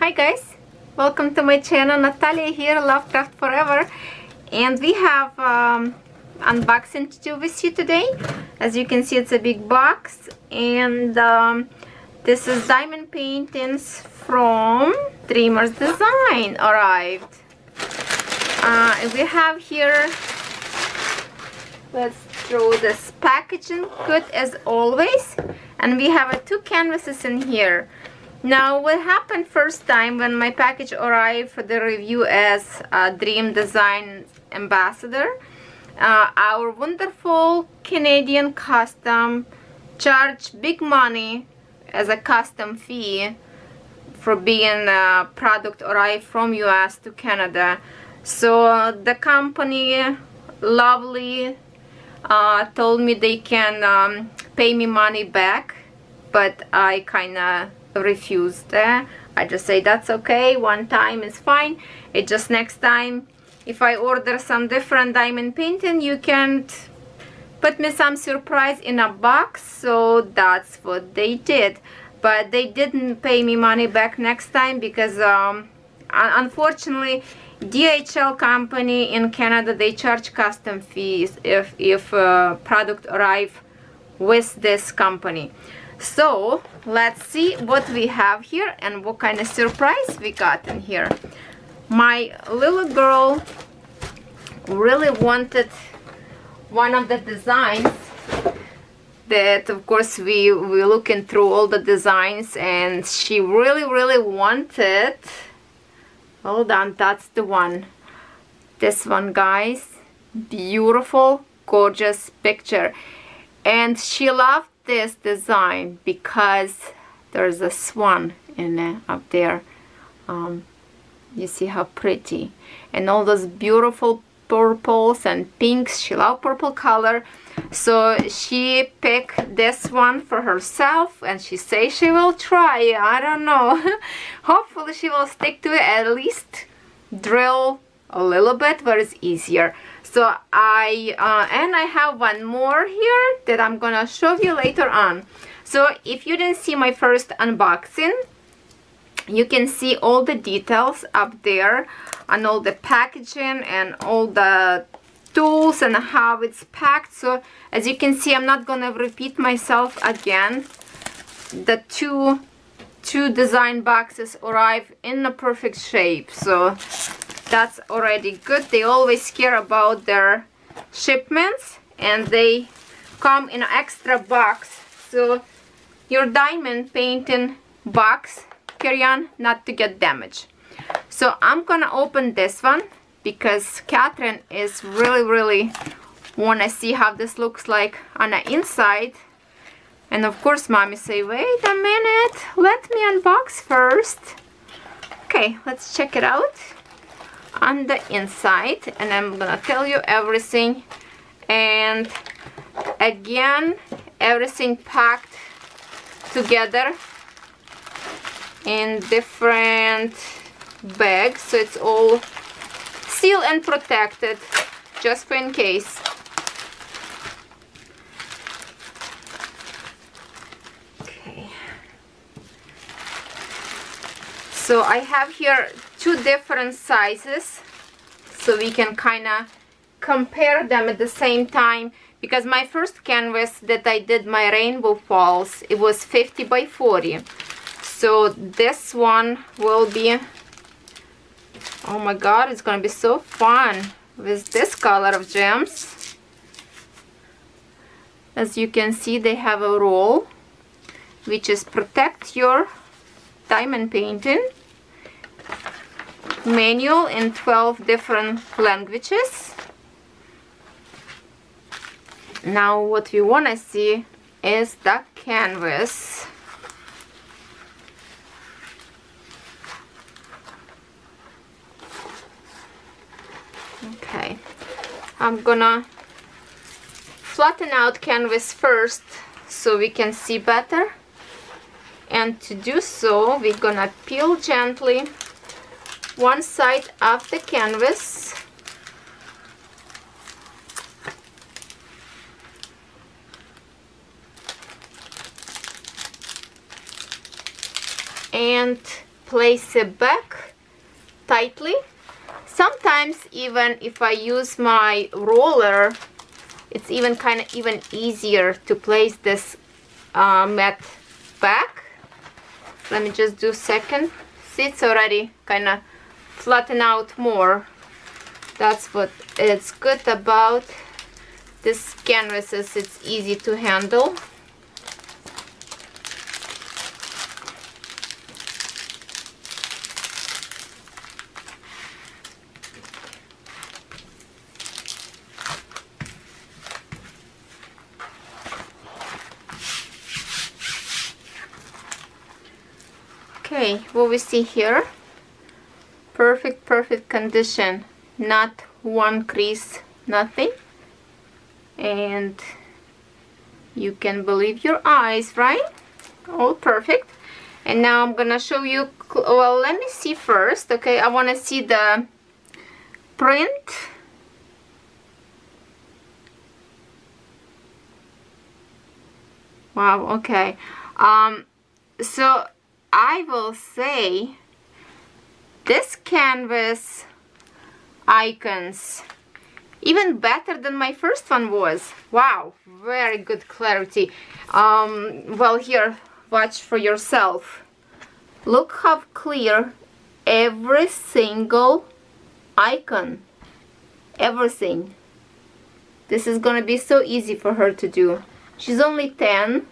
Hi guys, welcome to my channel. Nataliya here, Lovecraft Forever. And we have um, unboxing to do with you today. As you can see, it's a big box. And um, this is diamond paintings from Dreamer Designs arrived. Uh, we have here, let's throw this packaging good as always. And we have uh, two canvases in here. Now what happened first time when my package arrived for the review as a Dream Design Ambassador, uh, our wonderful Canadian custom charged big money as a custom fee for being a product arrived from US to Canada. So uh, the company lovely uh, told me they can um, pay me money back but I kinda refused uh, I just say that's okay one time is fine. It just next time if I order some different diamond painting you can put me some surprise in a box so that's what they did. But they didn't pay me money back next time because um, unfortunately DHL company in Canada they charge custom fees if if uh, product arrive with this company so let's see what we have here and what kind of surprise we got in here. My little girl really wanted one of the designs that of course we we looking through all the designs and she really really wanted hold on that's the one. This one guys beautiful gorgeous picture. And she loved this design because there's a swan in it up there. Um, you see how pretty. And all those beautiful purples and pinks she loves purple color. So she picked this one for herself and she says she will try. I don't know. Hopefully she will stick to it at least drill a little bit where it's easier so I uh, and I have one more here that I'm gonna show you later on. So if you didn't see my first unboxing you can see all the details up there and all the packaging and all the tools and how it's packed. So as you can see I'm not gonna repeat myself again. The two two design boxes arrive in a perfect shape. So that's already good. They always care about their shipments and they come in an extra box. So your diamond painting box carry on not to get damaged. So I'm gonna open this one because Catherine is really really want to see how this looks like on the inside. And of course mommy say wait a minute. Let me unbox first. Okay let's check it out on the inside and I'm gonna tell you everything. And again everything packed together in different bags so it's all sealed and protected just for in case. Okay. So I have here two different sizes so we can kind of compare them at the same time. Because my first canvas that I did my rainbow falls it was 50 by 40 so this one will be oh my god it's gonna be so fun with this color of gems. As you can see they have a roll which is protect your diamond painting manual in 12 different languages. Now what we want to see is the canvas. Okay I'm gonna flatten out canvas first so we can see better. And to do so we're gonna peel gently one side of the canvas. And place it back tightly. Sometimes even if I use my roller it's even kind of even easier to place this uh, mat back. Let me just do second. See it's already kind of flatten out more. That's what it's good about. This canvas is it's easy to handle. Okay what we see here perfect perfect condition. Not one crease nothing. And you can believe your eyes right? All perfect. And now I'm gonna show you well let me see first okay? I want to see the print. Wow okay. Um so I will say this canvas icons even better than my first one was. Wow very good clarity. Um, well here watch for yourself. Look how clear every single icon everything. This is gonna be so easy for her to do. She's only 10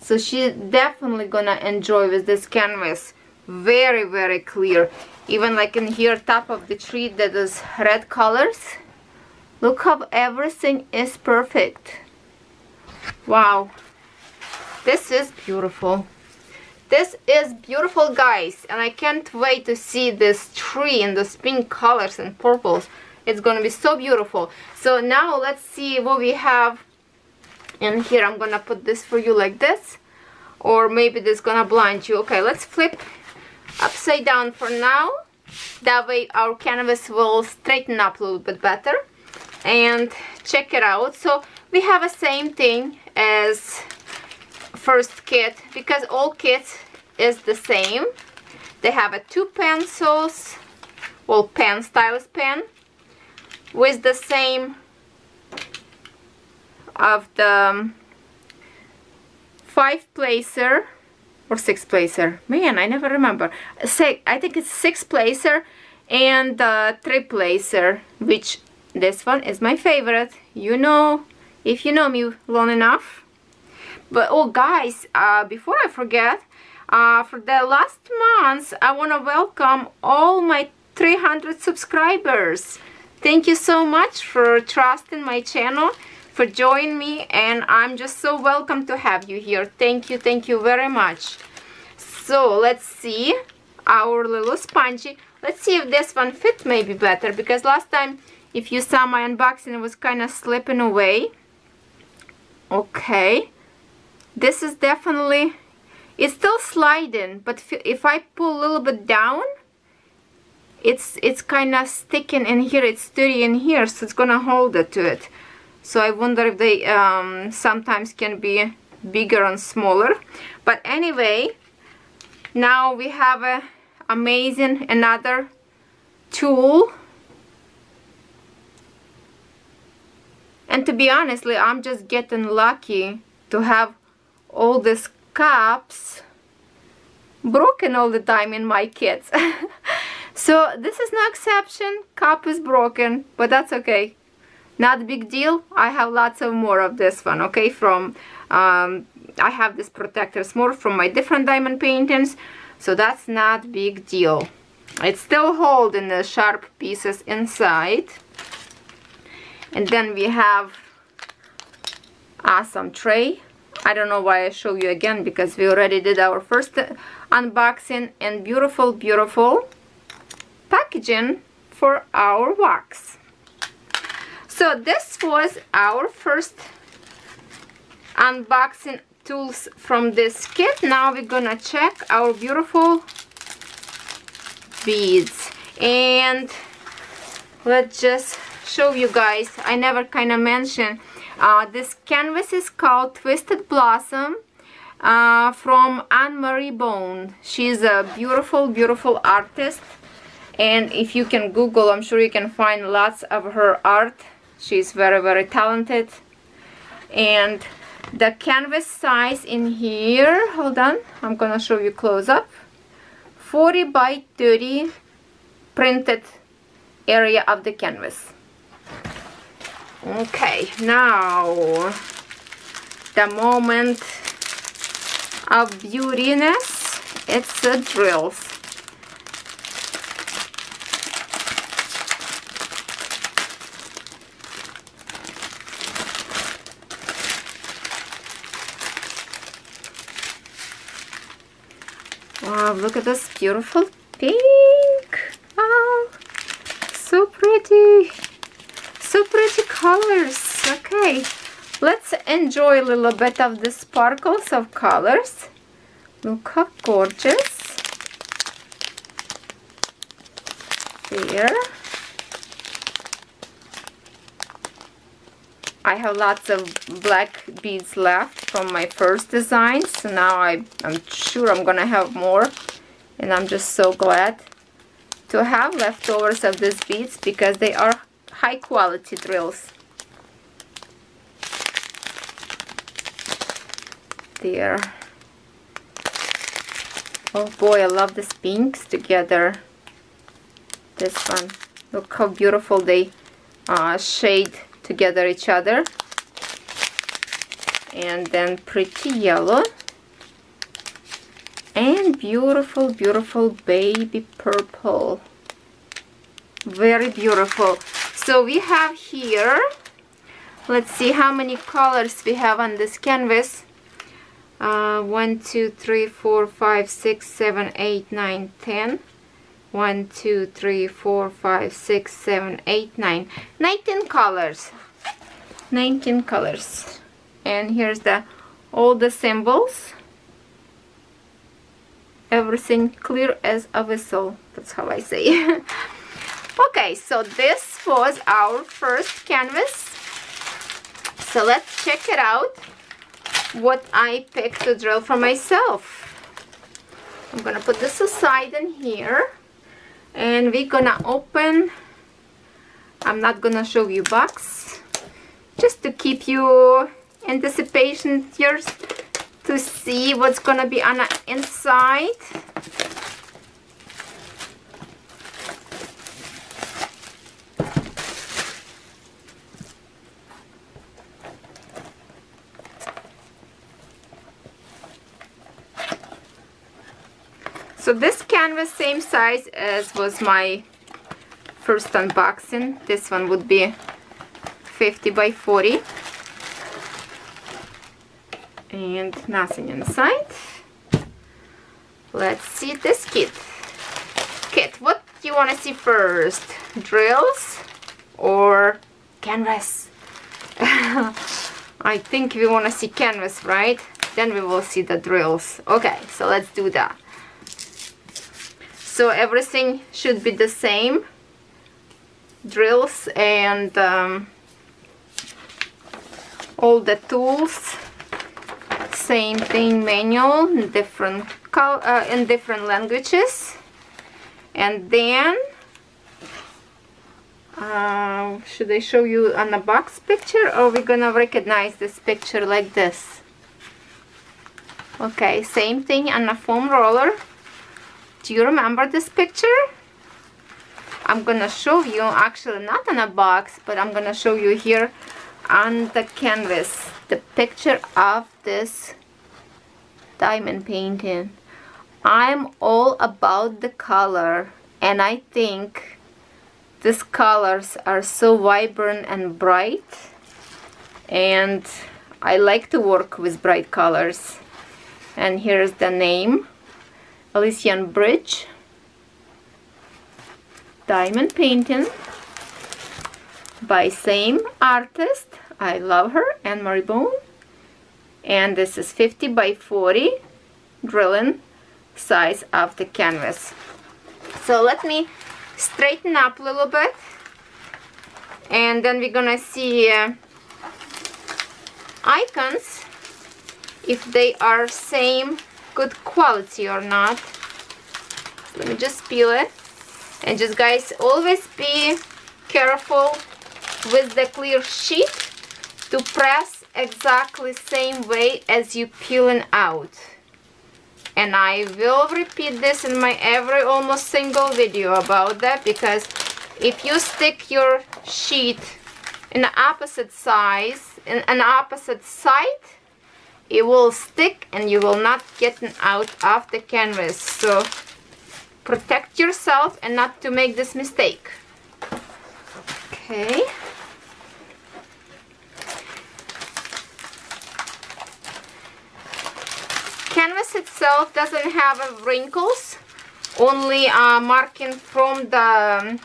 so she's definitely gonna enjoy with this canvas very very clear. Even like in here top of the tree that is red colors. Look how everything is perfect. Wow. This is beautiful. This is beautiful guys. And I can't wait to see this tree in those pink colors and purples. It's gonna be so beautiful. So now let's see what we have and here. I'm gonna put this for you like this. Or maybe this gonna blind you. Okay let's flip upside down for now. That way our canvas will straighten up a little bit better. And check it out. So we have the same thing as first kit because all kits is the same. They have a two pencils well pen stylus pen with the same of the um, five placer or six placer? Man I never remember. Say I think it's six placer and uh, three placer which this one is my favorite. You know if you know me long enough. But oh guys uh, before I forget uh, for the last month I want to welcome all my 300 subscribers. Thank you so much for trusting my channel for joining me and I'm just so welcome to have you here. Thank you thank you very much. So let's see our little spongy. Let's see if this one fit maybe better because last time if you saw my unboxing it was kind of slipping away. Okay. This is definitely it's still sliding but if I pull a little bit down it's it's kind of sticking in here. It's sturdy in here so it's gonna hold it to it so I wonder if they um, sometimes can be bigger and smaller. But anyway now we have a amazing another tool. And to be honestly I'm just getting lucky to have all these cups broken all the time in my kits so this is no exception. Cup is broken but that's okay not big deal. I have lots of more of this one okay? From um, I have this protectors more from my different diamond paintings so that's not big deal. It's still holding the sharp pieces inside. And then we have awesome tray. I don't know why I show you again because we already did our first unboxing and beautiful beautiful packaging for our wax so this was our first unboxing tools from this kit now we're gonna check our beautiful beads and let's just show you guys I never kind of mentioned uh, this canvas is called Twisted Blossom uh, from Anne-Marie Bone. She's a beautiful, beautiful artist. And if you can Google, I'm sure you can find lots of her art. She's very, very talented. And the canvas size in here, hold on, I'm gonna show you close up. 40 by 30 printed area of the canvas. Okay, now the moment of beautiness, it's the drills. Wow, look at this beautiful pink. Oh, so pretty. So pretty colors. Okay, let's enjoy a little bit of the sparkles of colors. Look how gorgeous. There. I have lots of black beads left from my first design so now I, I'm sure I'm gonna have more. And I'm just so glad to have leftovers of these beads because they are high quality drills. There oh boy I love these pinks together. This one. Look how beautiful they uh, shade together each other. And then pretty yellow. And beautiful beautiful baby purple. Very beautiful. So we have here let's see how many colors we have on this canvas. Uh, 1 2 3 4 5 6 7 8 9 10 1 2 3 4 5 6 7 8 9 19 colors. 19 colors. And here's the all the symbols. Everything clear as a whistle. That's how I say. Okay so this was our first canvas. So let's check it out. What I picked to drill for myself. I'm gonna put this aside in here and we're gonna open. I'm not gonna show you box. Just to keep you anticipation here to see what's gonna be on the inside So this canvas same size as was my first unboxing. This one would be 50 by 40 and nothing inside. Let's see this kit. Kit, what do you want to see first? Drills or canvas? I think we want to see canvas, right? Then we will see the drills. Okay, so let's do that so everything should be the same. Drills and um, all the tools. Same thing manual in different uh, in different languages. And then uh, should I show you on a box picture? Or we gonna recognize this picture like this? Okay same thing on a foam roller do you remember this picture? I'm gonna show you, actually not in a box, but I'm gonna show you here on the canvas, the picture of this diamond painting. I'm all about the color and I think these colors are so vibrant and bright and I like to work with bright colors and here's the name Elysian Bridge diamond painting by same artist I love her Anne-Marie Bone and this is 50 by 40 drilling size of the canvas. So let me straighten up a little bit. And then we're gonna see uh, icons if they are same good quality or not. Let me just peel it. And just guys always be careful with the clear sheet to press exactly same way as you peeling out. And I will repeat this in my every almost single video about that because if you stick your sheet in the opposite size in an opposite side it will stick and you will not get out of the canvas. So protect yourself and not to make this mistake. Okay. Canvas itself doesn't have wrinkles only uh, marking from the um,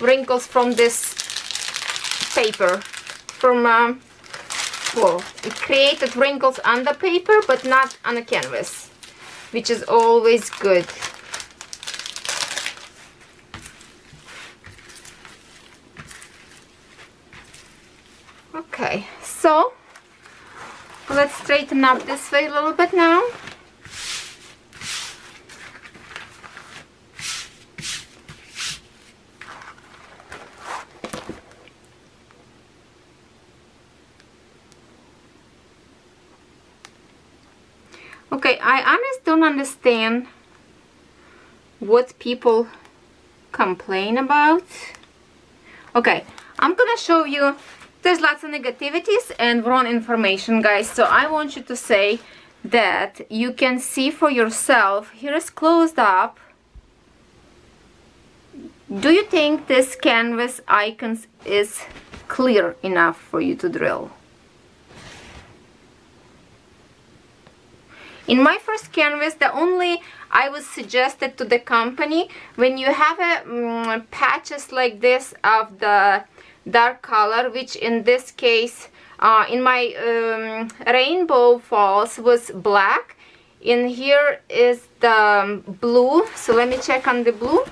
wrinkles from this paper from uh, it created wrinkles on the paper but not on the canvas which is always good. Okay so let's straighten up this way a little bit now okay I honestly don't understand what people complain about. Okay I'm gonna show you there's lots of negativities and wrong information guys so I want you to say that you can see for yourself here is closed up. Do you think this canvas icons is clear enough for you to drill in my first canvas the only I was suggested to the company when you have a um, patches like this of the dark color which in this case uh, in my um, rainbow falls was black. In here is the um, blue. So let me check on the blue.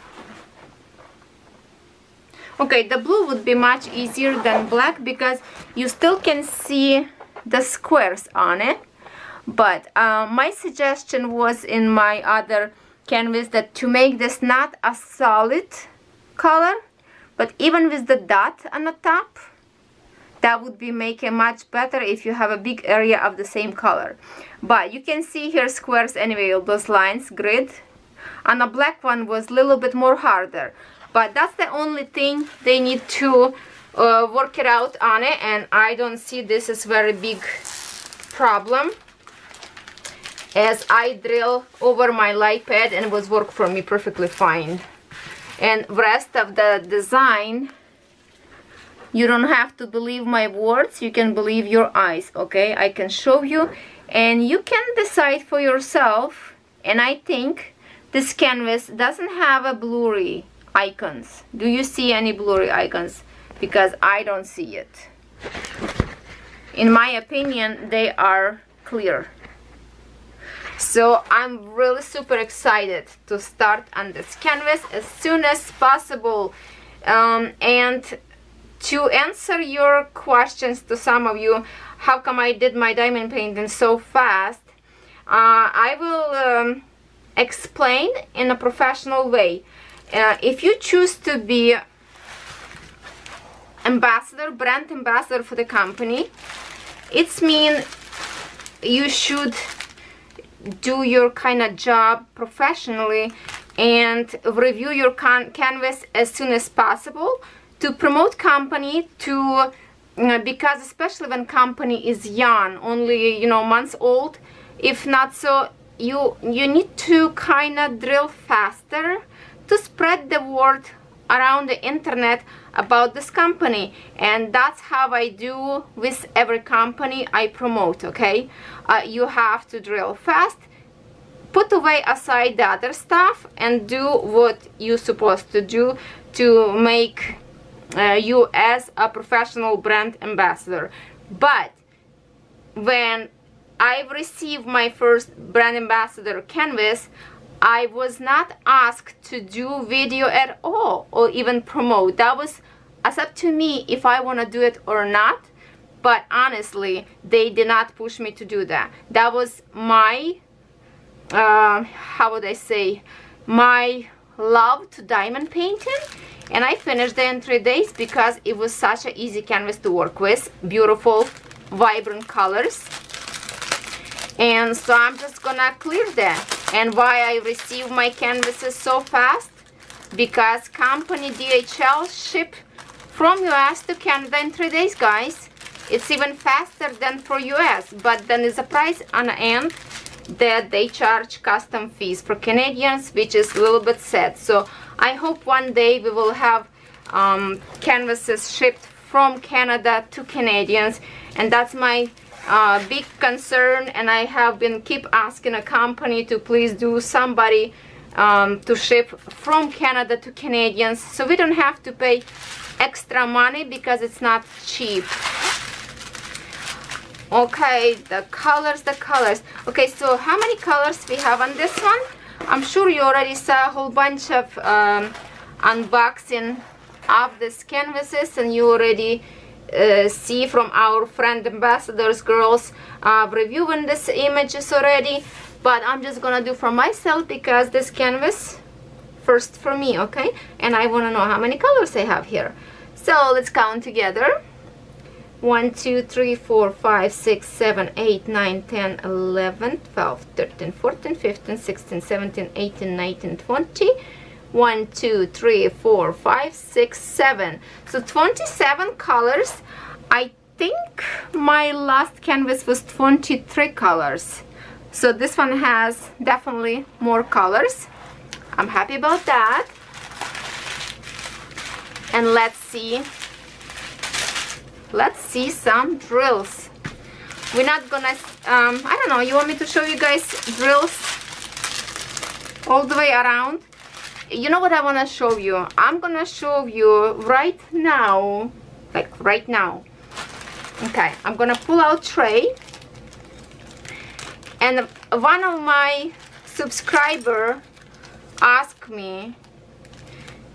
Okay the blue would be much easier than black because you still can see the squares on it but uh, my suggestion was in my other canvas that to make this not a solid color but even with the dot on the top that would be making much better if you have a big area of the same color. But you can see here squares anyway those lines grid. And the black one was a little bit more harder. But that's the only thing they need to uh, work it out on it and I don't see this as very big problem as I drill over my light pad and it was work for me perfectly fine. And rest of the design you don't have to believe my words you can believe your eyes okay? I can show you and you can decide for yourself and I think this canvas doesn't have a blurry icons. Do you see any blurry icons? Because I don't see it. In my opinion they are clear so I'm really super excited to start on this canvas as soon as possible. Um, and to answer your questions to some of you how come I did my diamond painting so fast? Uh, I will um, explain in a professional way. Uh, if you choose to be ambassador brand ambassador for the company it's mean you should do your kind of job professionally and review your canvas as soon as possible to promote company to because especially when company is young only you know months old if not so you you need to kind of drill faster to spread the word around the internet about this company and that's how I do with every company I promote okay? Uh, you have to drill fast put away aside the other stuff and do what you're supposed to do to make uh, you as a professional brand ambassador. But when I received my first brand ambassador canvas I was not asked to do video at all or even promote. That was as up to me if I want to do it or not but honestly they did not push me to do that. That was my uh, how would I say my love to diamond painting and I finished it in three days because it was such an easy canvas to work with beautiful vibrant colors. And so I'm just gonna clear that. And why I receive my canvases so fast? Because company DHL ship from US to Canada in three days guys. It's even faster than for US but then is a price on the end that they charge custom fees for Canadians which is a little bit sad. So I hope one day we will have um, canvases shipped from Canada to Canadians and that's my uh, big concern and I have been keep asking a company to please do somebody um, to ship from Canada to Canadians so we don't have to pay extra money because it's not cheap. Okay the colors the colors. Okay so how many colors we have on this one? I'm sure you already saw a whole bunch of um, unboxing of these canvases and you already uh, see from our friend ambassadors girls uh, reviewing these images already. But I'm just gonna do for myself because this canvas first for me okay? And I want to know how many colors I have here. So let's count together. 1 2 3 4 5 6 7 8 9 10 11 12 13 14 15 16 17 18 19 20 1 2 3 4 5 6 7 so 27 colors. I think my last canvas was 23 colors. So this one has definitely more colors I'm happy about that. And let's see. Let's see some drills. We're not gonna um, I don't know you want me to show you guys drills all the way around? You know what I want to show you? I'm gonna show you right now like right now. Okay I'm gonna pull out tray. And one of my subscriber asked me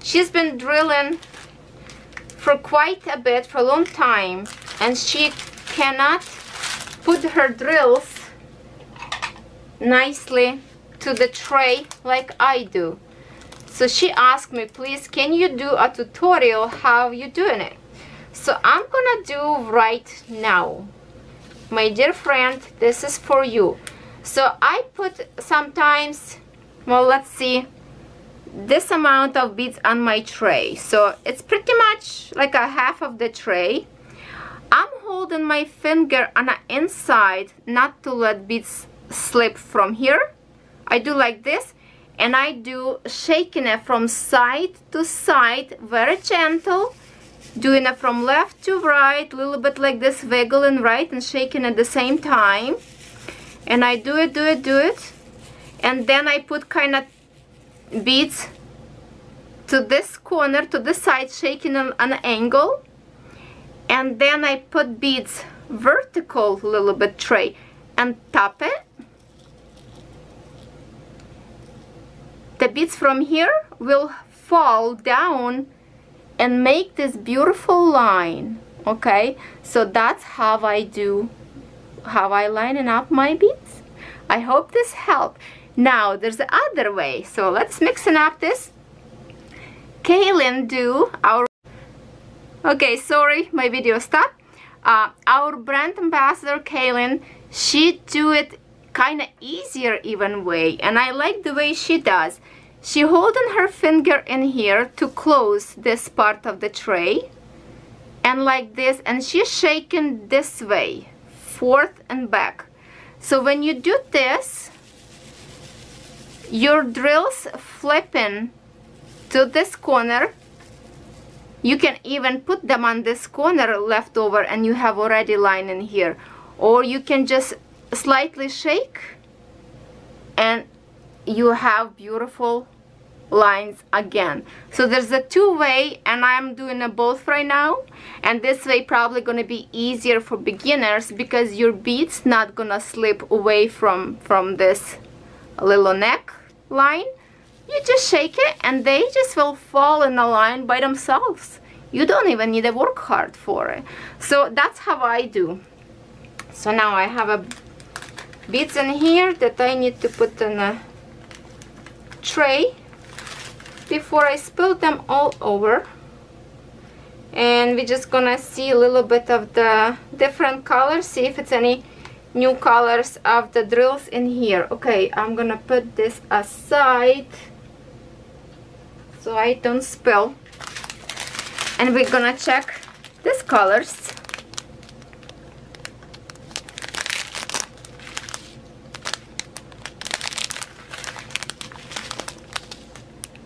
she's been drilling for quite a bit, for a long time, and she cannot put her drills nicely to the tray like I do. So she asked me, please, can you do a tutorial how you doing it? So I'm gonna do right now. My dear friend, this is for you. So I put sometimes, well, let's see, this amount of beads on my tray. So it's pretty much like a half of the tray. I'm holding my finger on the inside not to let beads slip from here. I do like this and I do shaking it from side to side very gentle doing it from left to right a little bit like this wiggling right and shaking at the same time. And I do it do it do it and then I put kind of beads to this corner to the side shaking on an angle. And then I put beads vertical little bit tray and tap it. The beads from here will fall down and make this beautiful line okay? So that's how I do how I line up my beads. I hope this helped now there's the other way. So let's mixing up this. Kaylin do our... Okay, sorry, my video stopped. Uh, our brand ambassador Kaylin, she do it kind of easier even way. And I like the way she does. She holding her finger in here to close this part of the tray. And like this. And she's shaking this way. Forth and back. So when you do this, your drills flipping to this corner. You can even put them on this corner left over and you have already line in here. Or you can just slightly shake and you have beautiful lines again. So there's a two way and I'm doing a both right now. And this way probably gonna be easier for beginners because your beads not gonna slip away from from this little neck line you just shake it and they just will fall in a line by themselves. You don't even need to work hard for it. So that's how I do. So now I have a beads in here that I need to put in a tray before I spill them all over. And we're just gonna see a little bit of the different colors see if it's any new colors of the drills in here. Okay I'm gonna put this aside so I don't spill. And we're gonna check these colors.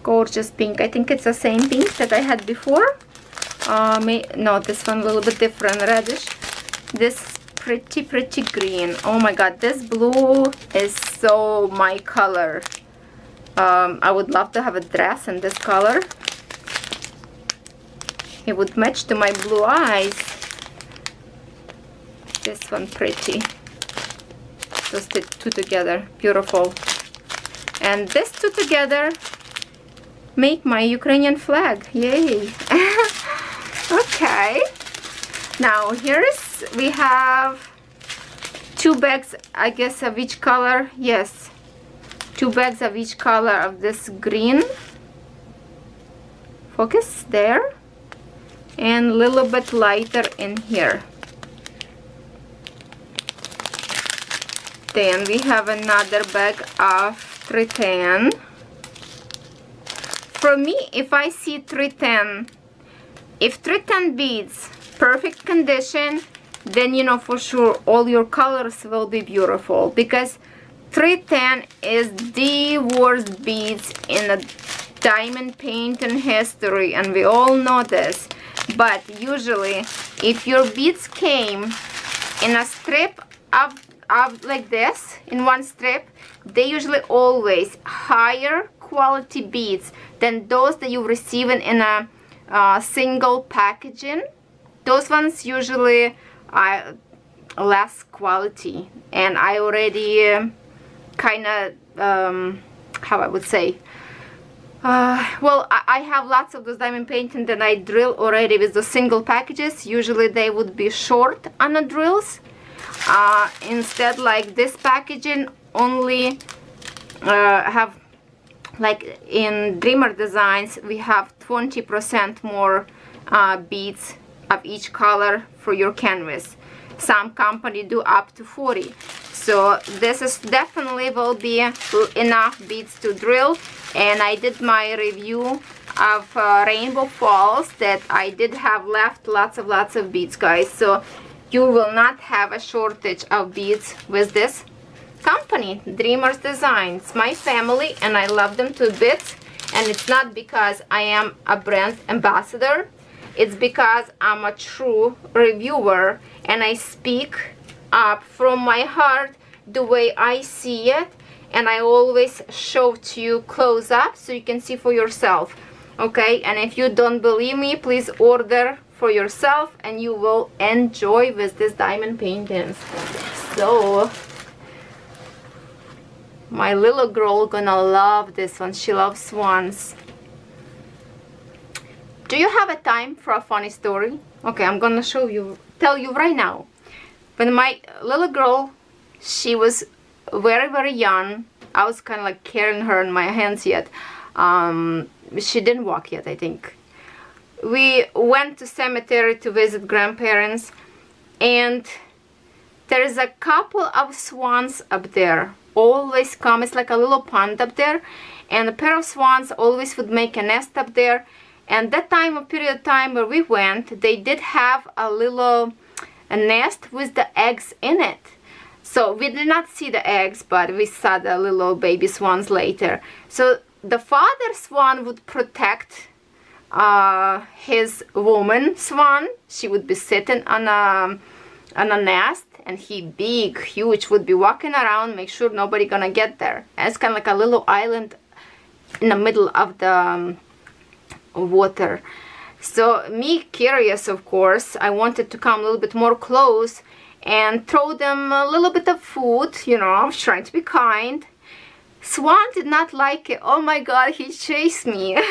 Gorgeous pink. I think it's the same pink that I had before. Uh, may, no this one a little bit different reddish. This pretty pretty green. Oh my god this blue is so my color. Um, I would love to have a dress in this color. It would match to my blue eyes. This one pretty. Those two together beautiful. And this two together make my Ukrainian flag. Yay. Okay. Now here's we have two bags I guess of each color. Yes. Two bags of each color of this green. Focus there. And a little bit lighter in here. Then we have another bag of 310 for me if I see 310 if 310 beads perfect condition then you know for sure all your colors will be beautiful. Because 310 is the worst beads in the diamond painting history and we all know this. But usually if your beads came in a strip of, of like this in one strip they usually always higher quality beads than those that you receive in a uh, single packaging. Those ones usually are less quality. And I already uh, kind of um, how I would say uh, well I, I, have lots of those diamond painting that I drill already with the single packages. Usually they would be short on the drills. Uh, instead like this packaging only uh, have like in Dreamer Designs we have 20% more uh, beads of each color for your canvas. Some company do up to 40 so this is definitely will be enough beads to drill. And I did my review of uh, Rainbow Falls that I did have left lots of lots of beads guys. So you will not have a shortage of beads with this company Dreamers Designs. My family and I love them to bits. And it's not because I am a brand ambassador it's because I'm a true reviewer and I speak up from my heart the way I see it. And I always show to you close up so you can see for yourself okay? And if you don't believe me please order for yourself and you will enjoy with this diamond paintings. So my little girl gonna love this one. She loves swans do you have a time for a funny story? Okay i'm gonna show you tell you right now. When my little girl she was very very young. I was kind of like carrying her in my hands yet. Um, she didn't walk yet I think. We went to cemetery to visit grandparents and there is a couple of swans up there. Always come it's like a little pond up there and a pair of swans always would make a nest up there and that time a period of time where we went they did have a little a nest with the eggs in it. So we did not see the eggs but we saw the little baby swans later. So the father swan would protect uh, his woman swan. She would be sitting on a on a nest and he big huge would be walking around make sure nobody gonna get there. And it's kind of like a little island in the middle of the um, water so me curious of course I wanted to come a little bit more close and throw them a little bit of food you know I was trying to be kind Swan did not like it oh my god he chased me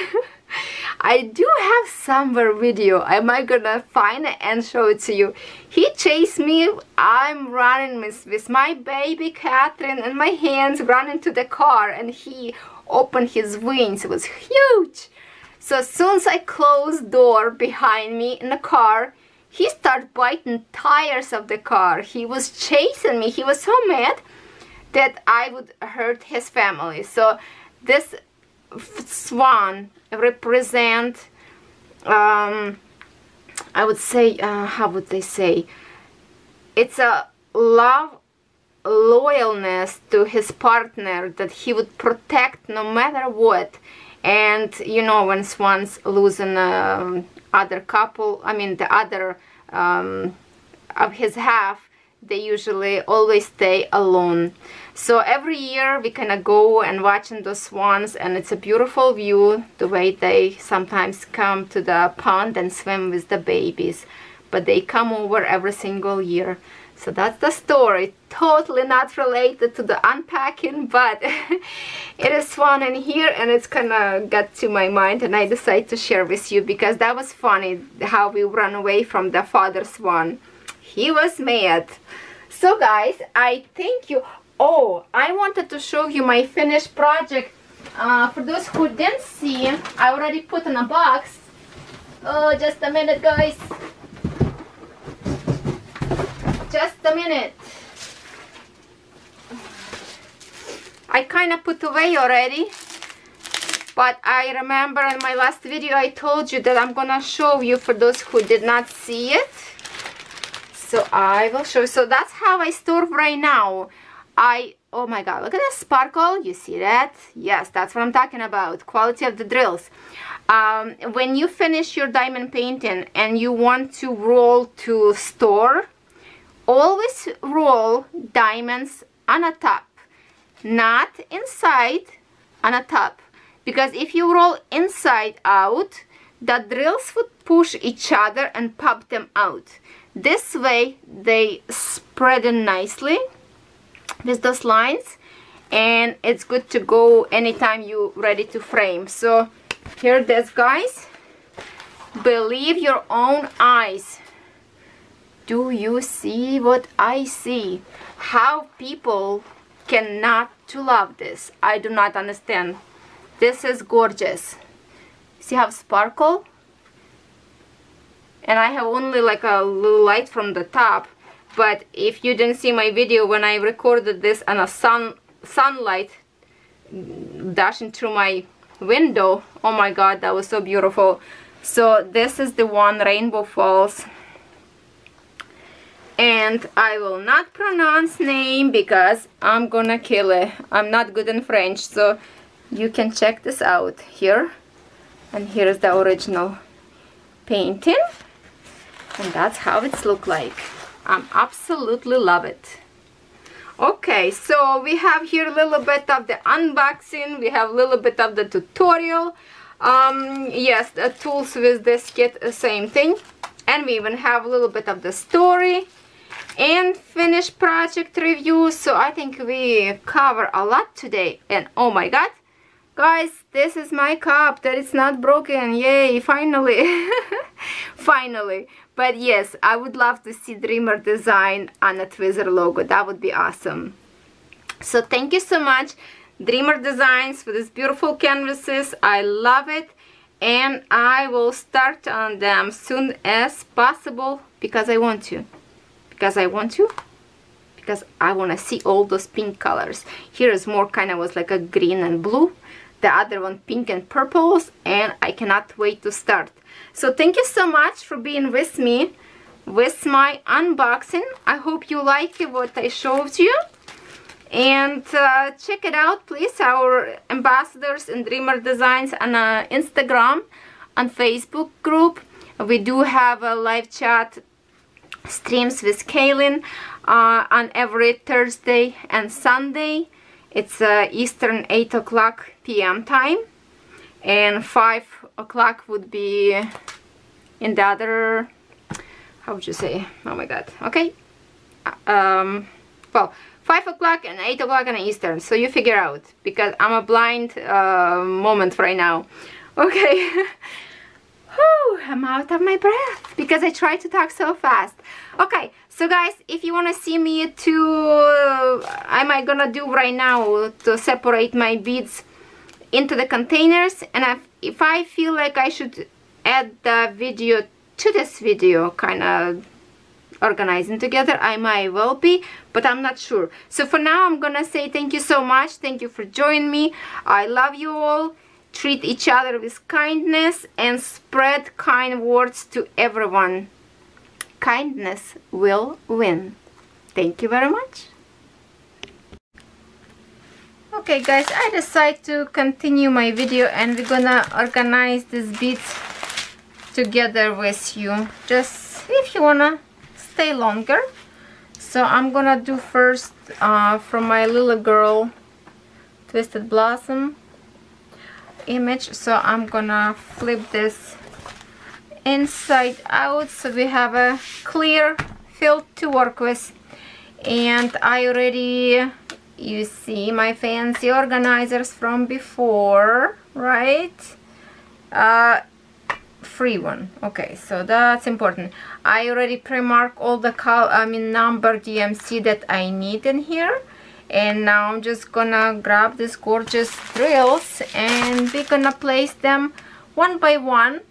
I do have somewhere video. Am I gonna find it and show it to you? He chased me. I'm running with, with my baby Catherine and my hands running to the car and he opened his wings. It was huge. So as soon as I closed door behind me in the car, he started biting tires of the car. He was chasing me. He was so mad that I would hurt his family. So this swan represent um, I would say uh, how would they say it's a love loyalness to his partner that he would protect no matter what and you know when swans lose an um, other couple I mean the other um, of his half they usually always stay alone. So every year we kind of go and watching those swans and it's a beautiful view the way they sometimes come to the pond and swim with the babies. But they come over every single year so that's the story. Totally not related to the unpacking but it is fun in here and it's kind of got to my mind and I decided to share with you because that was funny how we run away from the father's one. he was mad. So guys i thank you. Oh i wanted to show you my finished project. Uh, for those who didn't see i already put in a box. Oh just a minute guys just a minute. I kind of put away already but I remember in my last video I told you that I'm gonna show you for those who did not see it. So I will show you. So that's how I store right now. I oh my god look at that sparkle. You see that? Yes that's what I'm talking about. Quality of the drills. Um, when you finish your diamond painting and you want to roll to store always roll diamonds on a top not inside on a top. Because if you roll inside out the drills would push each other and pop them out. This way they spread in nicely with those lines and it's good to go anytime you ready to frame. So here it is guys. Believe your own eyes do you see what I see? How people cannot to love this. I do not understand. This is gorgeous. See how sparkle? And I have only like a little light from the top. But if you didn't see my video when I recorded this and a sun sunlight dashing through my window oh my god that was so beautiful. So this is the one Rainbow Falls and I will not pronounce name because I'm gonna kill it. I'm not good in French so you can check this out here. And here's the original painting. And that's how it's look like. I'm absolutely love it. Okay so we have here a little bit of the unboxing. We have a little bit of the tutorial. Um, yes the tools with this kit the same thing. And we even have a little bit of the story and finished project review so I think we cover a lot today. And oh my god guys this is my cup that is not broken. Yay finally. Finally. But yes I would love to see Dreamer design on a Twizzlers logo. That would be awesome. So thank you so much Dreamer Designs for these beautiful canvases. I love it. And I will start on them soon as possible because I want to because I want to because I want to see all those pink colors. Here is more kind of was like a green and blue the other one pink and purples and I cannot wait to start. So thank you so much for being with me with my unboxing. I hope you like what I showed you. And uh, check it out please. Our ambassadors and dreamer designs on uh, Instagram and Facebook group. We do have a live chat streams with Kaylin uh, on every Thursday and Sunday. It's uh, Eastern 8 o'clock p.m. time. And 5 o'clock would be in the other how would you say? Oh my god. Okay. Uh, um well 5 o'clock and 8 o'clock in Eastern. So you figure out because I'm a blind uh, moment right now. Okay. Whew, I'm out of my breath because I try to talk so fast. Okay, so guys, if you want to see me to, uh, am gonna do right now to separate my beads into the containers and if I feel like I should add the video to this video, kind of organizing together, I might well be, but I'm not sure. So for now, I'm gonna say thank you so much. Thank you for joining me. I love you all treat each other with kindness and spread kind words to everyone. Kindness will win. Thank you very much. Okay guys, I decide to continue my video and we're gonna organize these beads together with you. Just if you wanna stay longer. So I'm gonna do first uh, from my little girl Twisted Blossom image. So I'm gonna flip this inside out. So we have a clear field to work with. And I already you see my fancy organizers from before right? Uh, free one. Okay so that's important. I already pre-mark all the col I mean number DMC that I need in here and now I'm just gonna grab these gorgeous drills and we're gonna place them one by one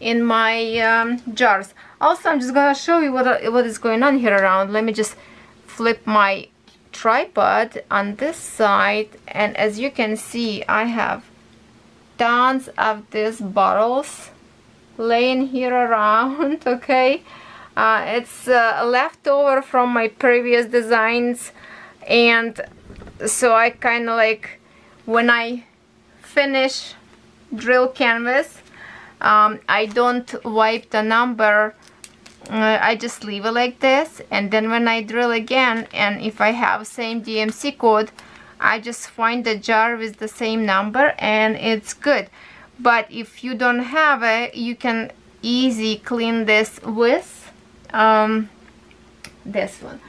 in my um, jars. Also I'm just gonna show you what, what is going on here around. Let me just flip my tripod on this side. And as you can see I have tons of these bottles laying here around okay? Uh, it's uh, leftover from my previous designs and so I kind of like when I finish drill canvas um, I don't wipe the number uh, I just leave it like this. And then when I drill again and if I have same DMC code I just find the jar with the same number and it's good. But if you don't have it you can easy clean this with um, this one.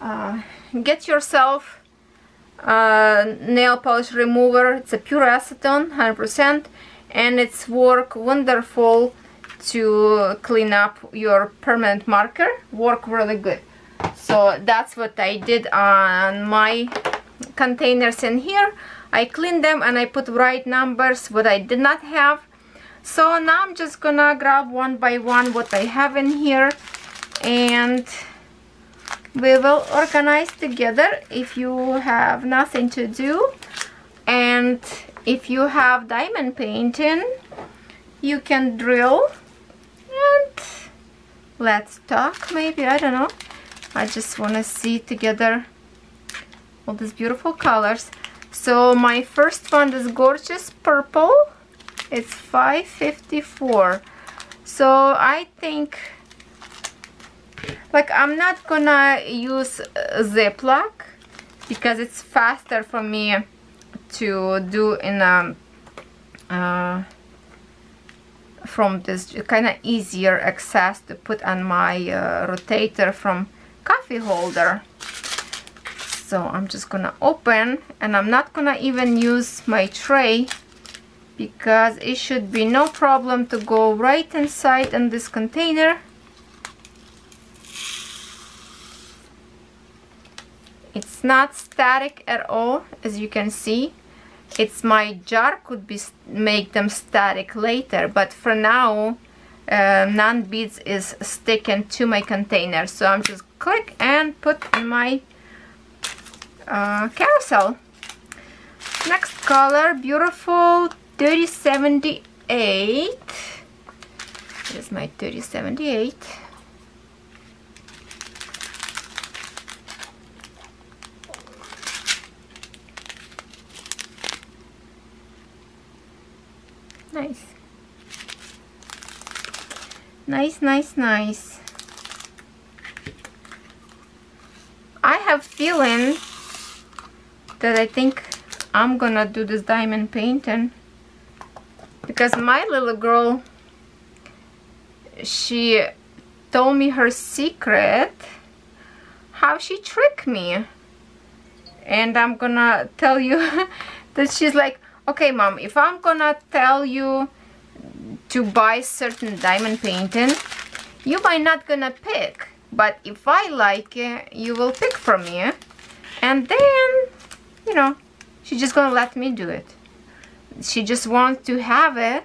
Uh, get yourself a nail polish remover. It's a pure acetone 100% and it's work wonderful to clean up your permanent marker. Work really good. So that's what I did on my containers in here. I cleaned them and I put right numbers what I did not have. So now I'm just gonna grab one by one what I have in here. And we will organize together if you have nothing to do. And if you have diamond painting you can drill. And let's talk maybe I don't know. I just want to see together all these beautiful colors. So my first one is gorgeous purple. It's 554 so I think like I'm not gonna use Ziploc because it's faster for me to do in a uh, from this kind of easier access to put on my uh, rotator from coffee holder. So I'm just gonna open and I'm not gonna even use my tray because it should be no problem to go right inside in this container it's not static at all as you can see. It's my jar could be make them static later but for now uh, none beads is sticking to my container. So I'm just click and put in my uh, carousel. Next color beautiful 3078 this is my 3078 nice. Nice nice nice. I have feeling that I think I'm gonna do this diamond painting because my little girl she told me her secret how she tricked me. And I'm gonna tell you that she's like okay mom if I'm gonna tell you to buy certain diamond painting you might not gonna pick but if I like it you will pick from me. And then you know she's just gonna let me do it. She just wants to have it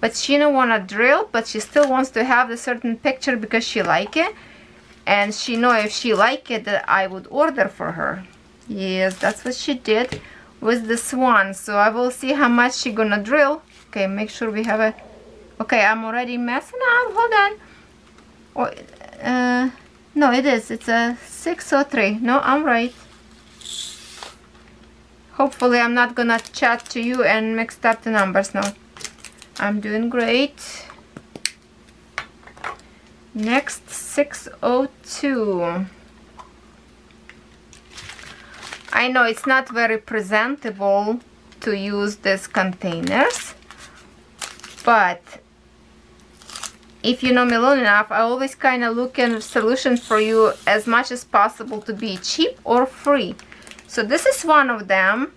but she don't want to drill but she still wants to have a certain picture because she like it. And she know if she like it that I would order for her. Yes that's what she did with this one so I will see how much she gonna drill. Okay make sure we have a okay I'm already messing up. Hold on. Oh, uh, no it is. It's a 603 no I'm right. Hopefully I'm not gonna chat to you and mix up the numbers now I'm doing great. Next 602 I know it's not very presentable to use these containers but if you know me long enough I always kind of look at solutions for you as much as possible to be cheap or free. So this is one of them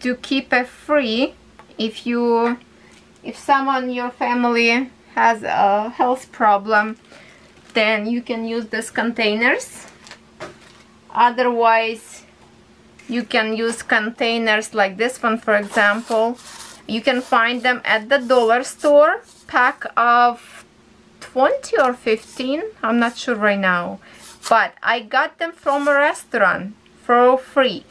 to keep it free if you if someone in your family has a health problem then you can use these containers otherwise you can use containers like this one for example. You can find them at the dollar store pack of 20 or 15 I'm not sure right now. But I got them from a restaurant for free.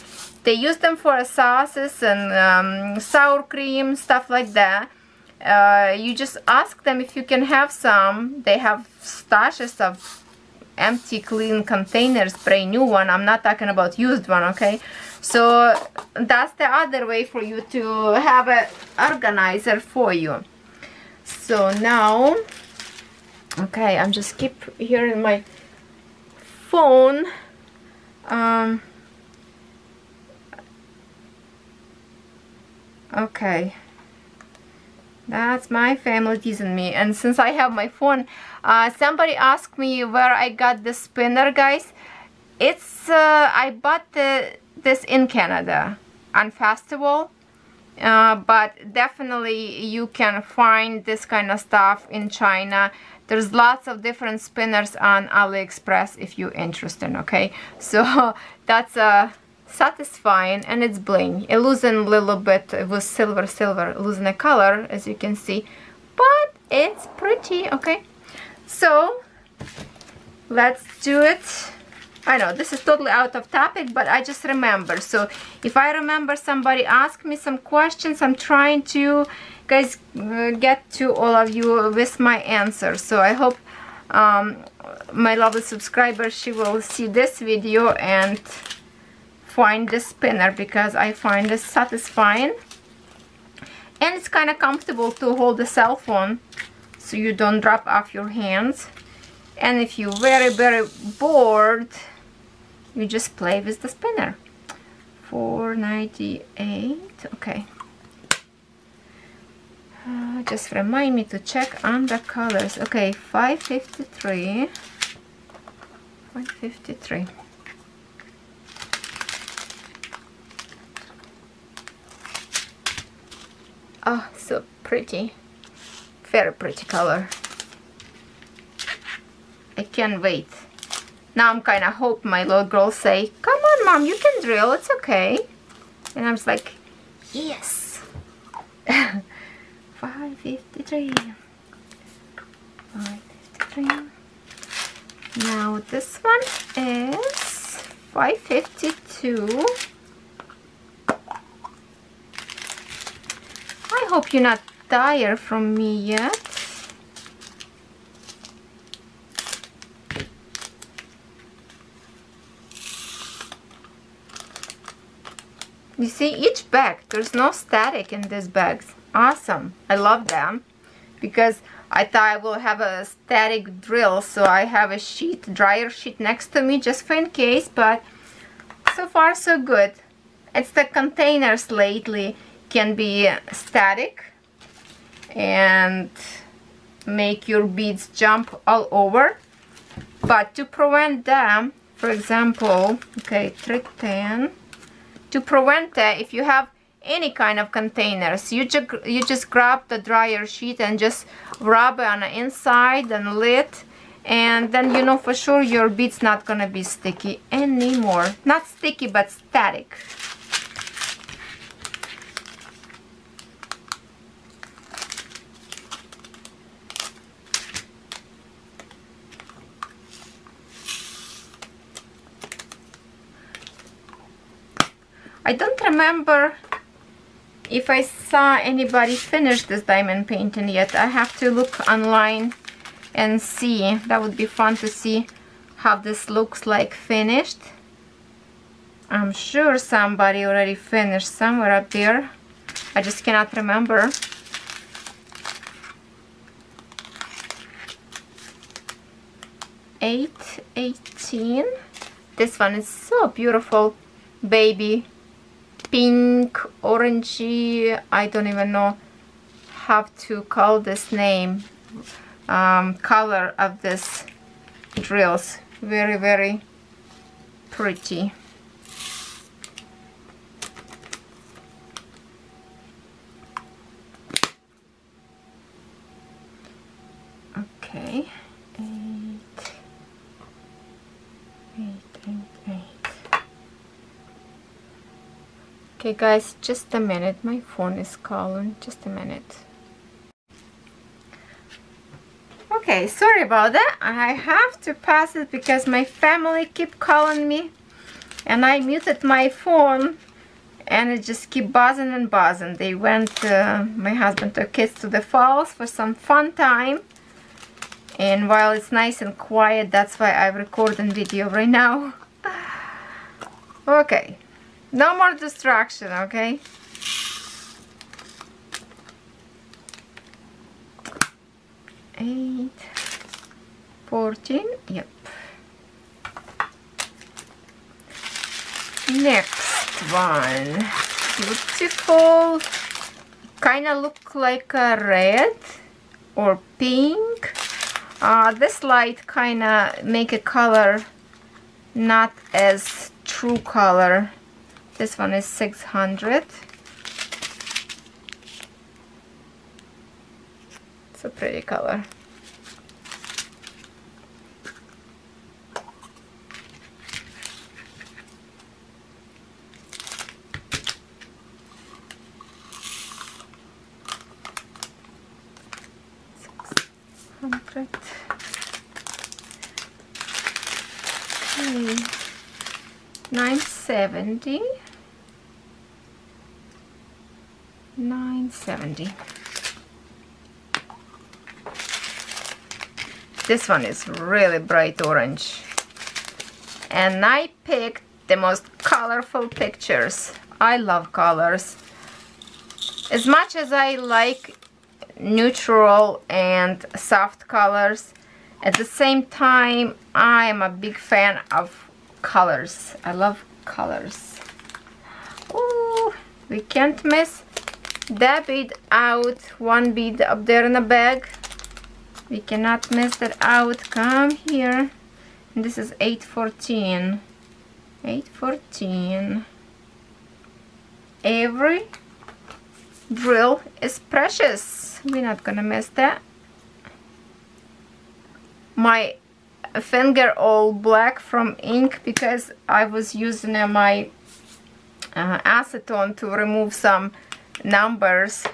They use them for sauces and um, sour cream stuff like that. Uh, you just ask them if you can have some. They have stashes of empty clean containers brand new one. I'm not talking about used one okay? So that's the other way for you to have an organizer for you. So now okay I'm just keep hearing my phone. Um, okay. That's my family teasing me. And since I have my phone uh, somebody asked me where I got the spinner guys. It's uh, I bought the, this in Canada on festival. Uh, but definitely you can find this kind of stuff in China. There's lots of different spinners on AliExpress if you're interested okay? So that's a satisfying and it's bling. It losing a little bit it was silver silver losing a color as you can see. But it's pretty okay so let's do it. I know this is totally out of topic but I just remember. So if I remember somebody ask me some questions. I'm trying to guys uh, get to all of you with my answer. So I hope um, my lovely subscriber she will see this video and find the spinner because I find it satisfying. And it's kind of comfortable to hold the cell phone so you don't drop off your hands. And if you're very very bored you just play with the spinner. 498 okay. Uh, just remind me to check on the colors. Okay 553 553 Oh, so pretty. Very pretty color. I can't wait. Now I'm kind of hope my little girl say, come on mom, you can drill, it's okay. And I'm just like, yes. 553. 553. Now this one is 552. I hope you're not tired from me yet. You see each bag, there's no static in these bags. Awesome. I love them because I thought I will have a static drill so I have a sheet, dryer sheet next to me just for in case but so far so good. It's the containers lately can be static and make your beads jump all over. But to prevent them for example okay trick 10 to prevent that if you have any kind of containers you just you just grab the dryer sheet and just rub it on the inside and lid and then you know for sure your bead's not gonna be sticky anymore. Not sticky but static I don't remember if I saw anybody finish this diamond painting yet. I have to look online and see. That would be fun to see how this looks like finished. I'm sure somebody already finished somewhere up there. I just cannot remember. Eight eighteen. This one is so beautiful, baby pink, orangey, I don't even know how to call this name, um, color of this drills. Very, very pretty. Okay. Okay guys, just a minute. My phone is calling. Just a minute. Okay, sorry about that. I have to pass it because my family keep calling me and I muted my phone and it just keep buzzing and buzzing. They went, uh, my husband took kids to the falls for some fun time and while it's nice and quiet, that's why I'm recording video right now. Okay, no more distraction, okay? Eight, fourteen, yep. Next one, beautiful, kind of look like a red or pink. Uh, this light kind of make a color not as true color this one is 600. It's a pretty color. Okay. 970 hmm. 970 this one is really bright orange. And I picked the most colorful pictures. I love colors. As much as I like neutral and soft colors at the same time I am a big fan of colors. I love colors. Ooh, we can't miss that it out one bead up there in the bag. We cannot miss that out come here. And this is 814 814 every drill is precious. We're not gonna miss that. My finger all black from ink because I was using my uh, acetone to remove some numbers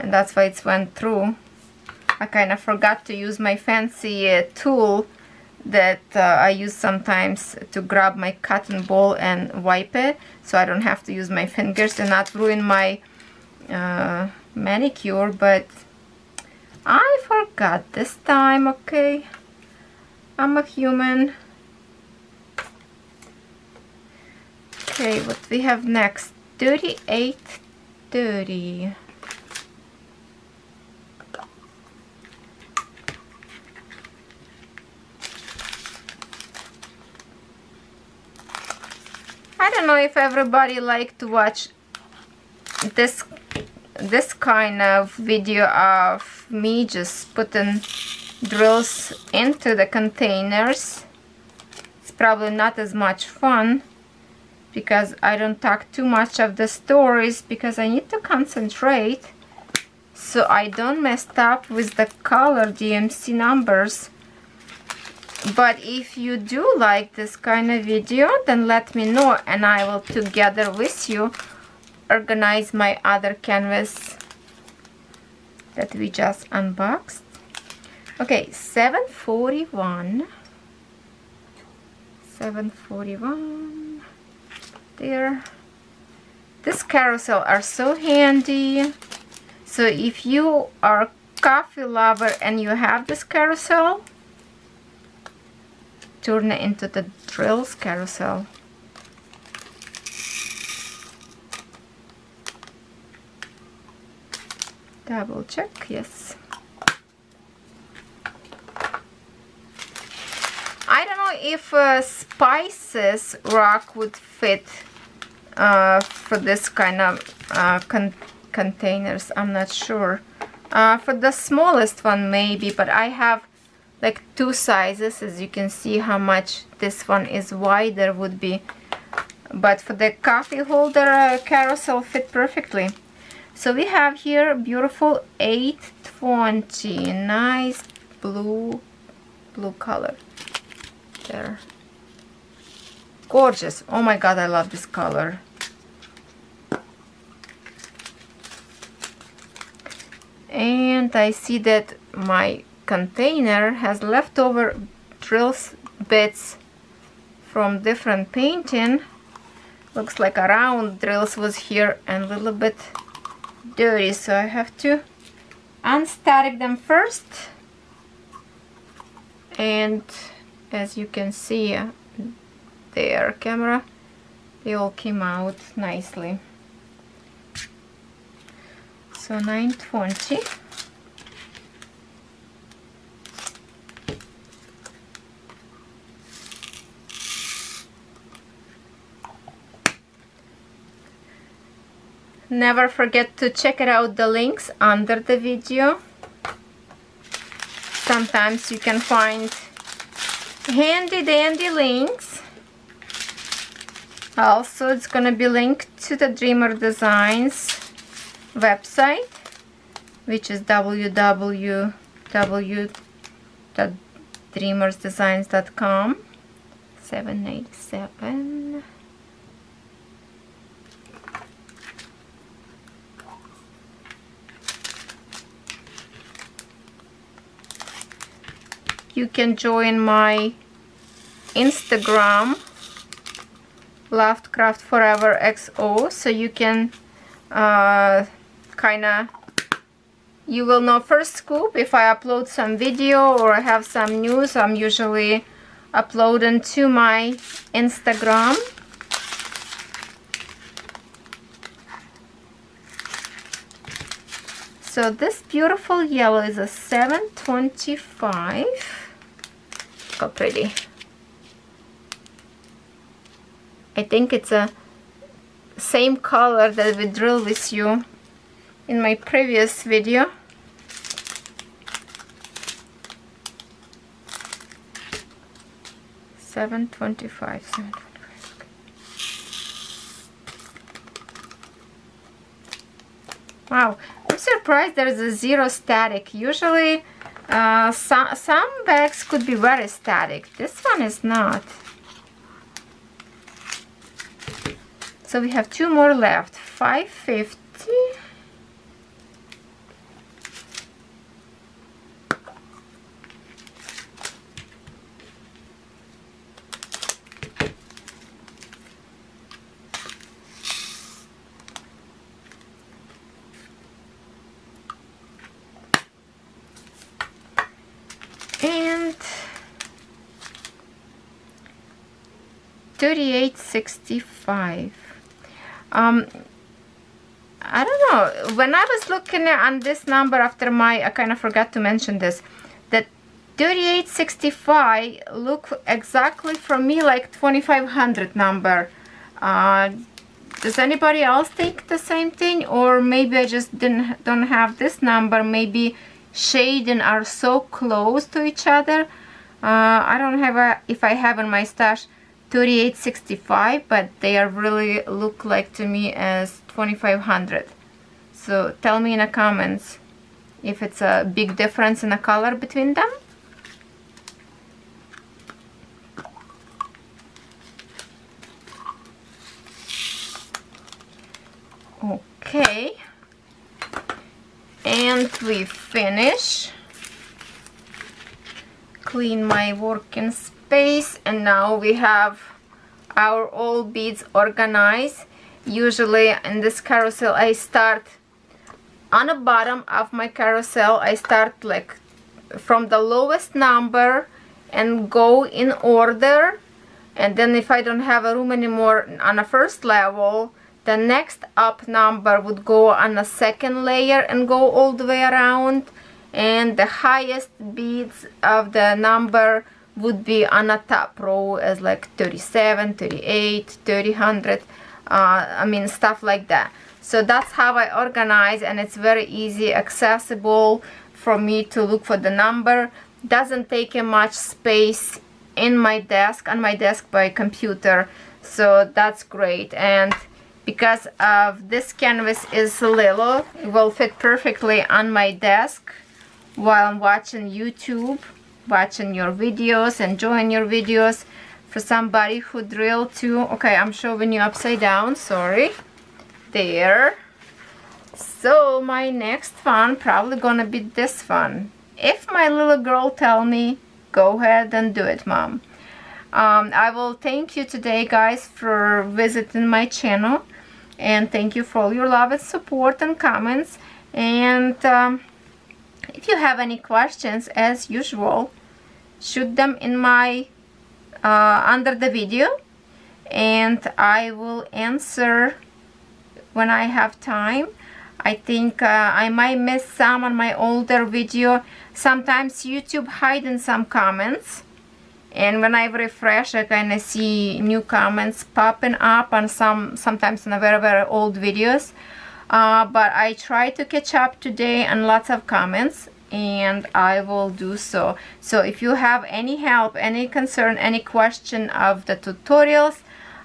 and that's why it went through. I kind of forgot to use my fancy uh, tool that uh, I use sometimes to grab my cotton ball and wipe it so I don't have to use my fingers and not ruin my uh, manicure but I forgot this time okay? I'm a human. Okay what we have next? 38 dirty. I don't know if everybody like to watch this this kind of video of me just putting drills into the containers. It's probably not as much fun because I don't talk too much of the stories because I need to concentrate. So I don't mess up with the color DMC numbers. But if you do like this kind of video then let me know and I will together with you organize my other canvas that we just unboxed. Okay 741 741 there. This carousel are so handy. So if you are coffee lover and you have this carousel turn it into the drills carousel. Double check yes I don't know if uh, spices rock would fit uh, for this kind of uh, con containers I'm not sure. Uh, for the smallest one maybe but I have like two sizes as you can see how much this one is wider would be. But for the coffee holder uh, carousel fit perfectly. So we have here beautiful 820 nice blue blue color there gorgeous. Oh my god I love this color. And I see that my container has leftover drills bits from different painting. Looks like a round drills was here and a little bit dirty so I have to unstatic them first. And as you can see there camera they all came out nicely so 920 Never forget to check it out the links under the video. Sometimes you can find handy dandy links. Also, it's gonna be linked to the Dreamer Designs website, which is www.dreamersdesigns.com 787 you can join my Instagram Lovecraft Forever XO so you can uh, kinda you will know first scoop if I upload some video or I have some news. I'm usually uploading to my Instagram. So this beautiful yellow is a 725 pretty. I think it's a same color that we drew with you in my previous video. Seven twenty-five. Seven twenty-five. Wow, I'm surprised there's a zero static. Usually uh, some, some bags could be very static. This one is not. So we have two more left. 550. and 3865 um I don't know. When I was looking on this number after my I kind of forgot to mention this that 3865 look exactly for me like 2500 number. Uh, does anybody else think the same thing? Or maybe I just didn't don't have this number. Maybe shading are so close to each other. Uh, I don't have a if I have in my stash 3865 but they are really look like to me as 2500 so tell me in the comments if it's a big difference in the color between them. Okay. And we finish. Clean my working space and now we have our old beads organized. Usually in this carousel I start on the bottom of my carousel I start like from the lowest number and go in order. And then if I don't have a room anymore on the first level the next up number would go on a second layer and go all the way around. And the highest beads of the number would be on a top row as like 37 38 30 100 uh, I mean stuff like that. So that's how I organize and it's very easy accessible for me to look for the number. Doesn't take much space in my desk on my desk by computer. So that's great. And because of this canvas is little it will fit perfectly on my desk while I'm watching YouTube watching your videos enjoying your videos. For somebody who drill too okay I'm showing you upside down sorry. There. So my next one probably gonna be this one. If my little girl tell me go ahead and do it mom. Um, I will thank you today guys for visiting my channel. And thank you for all your love and support and comments. And um, if you have any questions as usual shoot them in my uh, under the video. And I will answer when I have time. I think uh, I might miss some on my older video. Sometimes YouTube hiding some comments. And when I refresh I kind of see new comments popping up on some sometimes in a very very old videos. Uh, but I try to catch up today on lots of comments and I will do so. So if you have any help any concern any question of the tutorials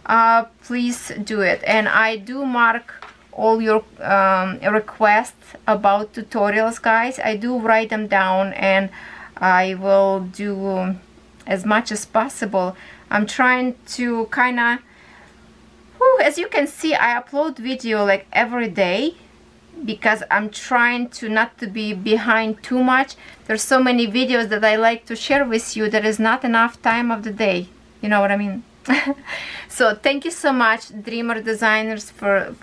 uh, please do it. And I do mark all your um, requests about tutorials guys. I do write them down and I will do as much as possible. I'm trying to kind of, as you can see, I upload video like every day because I'm trying to not to be behind too much. There's so many videos that I like to share with you. There is not enough time of the day. You know what I mean? so thank you so much, Dreamer Designers, for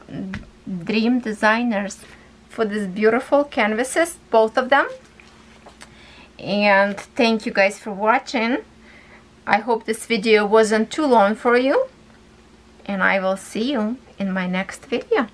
Dream Designers for these beautiful canvases, both of them and thank you guys for watching I hope this video wasn't too long for you and I will see you in my next video